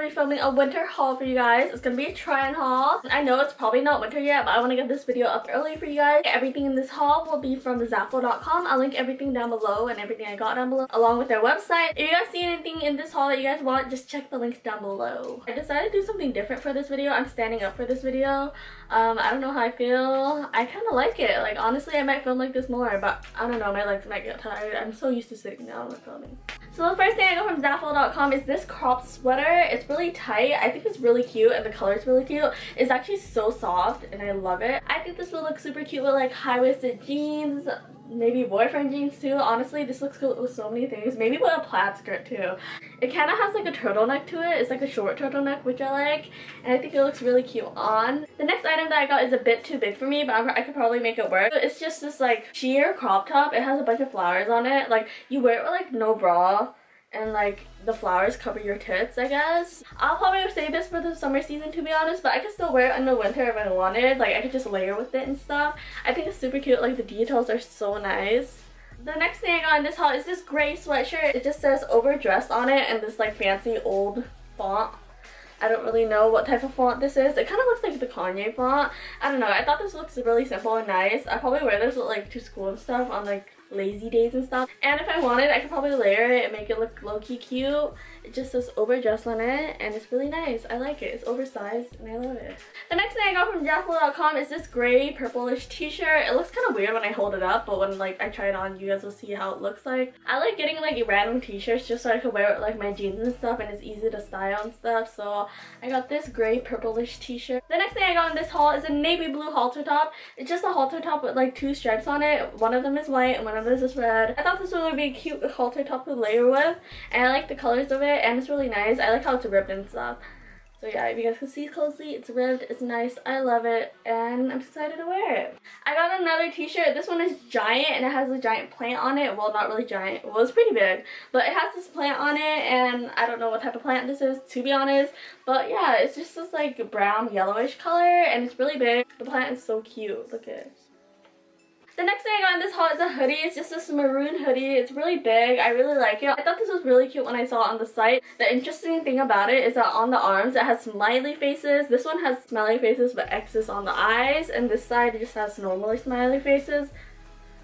to be filming a winter haul for you guys. It's to be a try-on haul. I know it's probably not winter yet, but I want to get this video up early for you guys. Everything in this haul will be from Zaful.com. I'll link everything down below and everything I got down below, along with their website. If you guys see anything in this haul that you guys want, just check the links down below. I decided to do something different for this video. I'm standing up for this video. Um, I don't know how I feel. I kind of like it. Like, honestly, I might film like this more, but I don't know. My legs might get tired. I'm so used to sitting down when filming. So the first thing I got from Zaful.com is this crop sweater. It's really tight. I think it's really cute and the color is really cute. It's actually so soft and I love it. I think this will look super cute with like high-waisted jeans, maybe boyfriend jeans too. Honestly, this looks good with so many things. Maybe with a plaid skirt too. It kind of has like a turtleneck to it. It's like a short turtleneck, which I like. And I think it looks really cute on. The next item that I got is a bit too big for me, but I could probably make it work. It's just this like sheer crop top. It has a bunch of flowers on it. Like you wear it with like no bra and like the flowers cover your tits I guess. I'll probably save this for the summer season to be honest but I could still wear it in the winter if I wanted like I could just layer with it and stuff. I think it's super cute like the details are so nice. The next thing I got in this haul is this gray sweatshirt. It just says overdressed on it and this like fancy old font. I don't really know what type of font this is. It kind of looks like the Kanye font. I don't know. I thought this looks really simple and nice. I probably wear this with, like to school and stuff on like lazy days and stuff. And if I wanted, I could probably layer it and make it look low-key cute. It just says overdressed on it and it's really nice. I like it. It's oversized and I love it. The next thing I got from Zaful.com is this gray purplish t-shirt. It looks kind of weird when I hold it up, but when like I try it on, you guys will see how it looks like. I like getting like random t-shirts just so I could wear it like my jeans and stuff and it's easy to style and stuff. So I got this gray purplish t-shirt. The next thing I got in this haul is a navy blue halter top. It's just a halter top with like two stripes on it. One of them is white and one them is red. I thought this would be a cute halter top to layer with and I like the colors of it it and it's really nice. I like how it's ribbed and stuff. So yeah, if you guys can see closely, it's ribbed, it's nice, I love it, and I'm excited to wear it. I got another t-shirt. This one is giant, and it has a giant plant on it. Well, not really giant. Well, it's pretty big, but it has this plant on it, and I don't know what type of plant this is, to be honest. But yeah, it's just this like brown yellowish color, and it's really big. The plant is so cute. Look at it. The next thing I got in this haul is a hoodie. It's just this maroon hoodie. It's really big. I really like it. I thought this was really cute when I saw it on the site. The interesting thing about it is that on the arms it has smiley faces. This one has smiley faces but X's on the eyes. And this side just has normally smiley faces.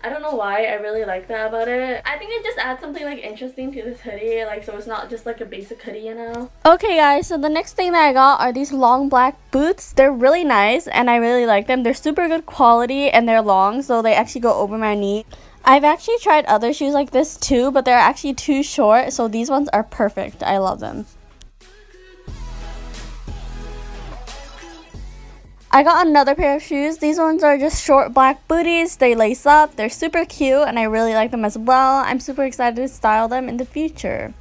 I don't know why, I really like that about it. I think it just adds something like interesting to this hoodie, like so it's not just like a basic hoodie, you know? Okay guys, so the next thing that I got are these long black boots. They're really nice and I really like them. They're super good quality and they're long so they actually go over my knee. I've actually tried other shoes like this too, but they're actually too short, so these ones are perfect. I love them. I got another pair of shoes. These ones are just short black booties. They lace up. They're super cute and I really like them as well. I'm super excited to style them in the future.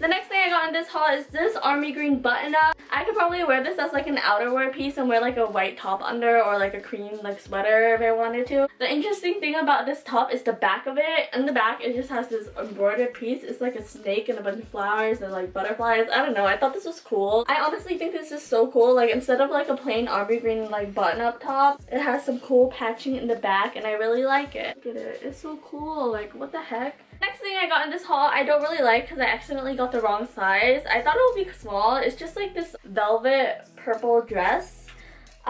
The next thing I got in this haul is this army green button up. I could probably wear this as like an outerwear piece and wear like a white top under or like a cream like sweater if I wanted to. The interesting thing about this top is the back of it. In the back it just has this embroidered piece. It's like a snake and a bunch of flowers and like butterflies. I don't know. I thought this was cool. I honestly think this is so cool. Like instead of like a plain army green like button up top, it has some cool patching in the back and I really like it. Look at it. It's so cool. Like what the heck? Next thing I got in this haul I don't really like because I accidentally got the wrong size. I thought it would be small. It's just like this velvet purple dress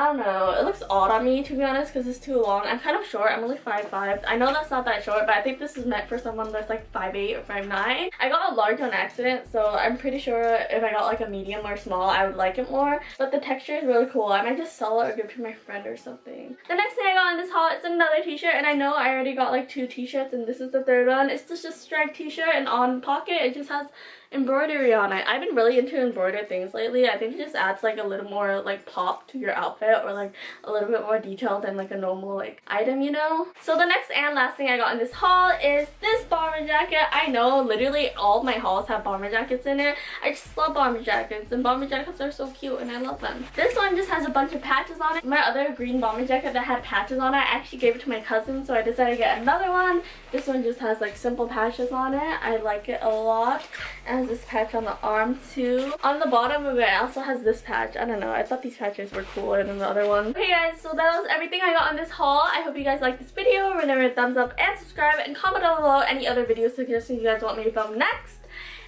I don't know. It looks odd on me to be honest because it's too long. I'm kind of short. I'm only 5'5". I know that's not that short but I think this is meant for someone that's like 5'8 or 5'9". I got a large on accident so I'm pretty sure if I got like a medium or small I would like it more. But the texture is really cool. I might just sell it or give it to my friend or something. The next thing I got in this haul is another t-shirt and I know I already got like two t-shirts and this is the third one. It's just a striped t-shirt and on pocket it just has embroidery on it. I've been really into embroidered things lately. I think it just adds like a little more like pop to your outfit or like a little bit more detail than like a normal like item, you know? So the next and last thing I got in this haul is this bomber jacket. I know literally all my hauls have bomber jackets in it. I just love bomber jackets and bomber jackets are so cute and I love them. This one just has a bunch of patches on it. My other green bomber jacket that had patches on it, I actually gave it to my cousin so I decided to get another one. This one just has like simple patches on it. I like it a lot. And has this patch on the arm too. On the bottom of it also has this patch. I don't know. I thought these patches were cooler than the other one. Okay guys, so that was everything I got on this haul. I hope you guys liked this video. Remember to thumbs up and subscribe and comment down below any other video suggestions you guys want me to film next.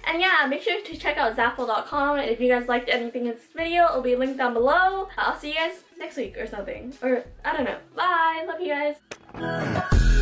And yeah, make sure to check out Zaful.com and if you guys liked anything in this video, it'll be linked down below. I'll see you guys next week or something. Or, I don't know. Bye! Love you guys!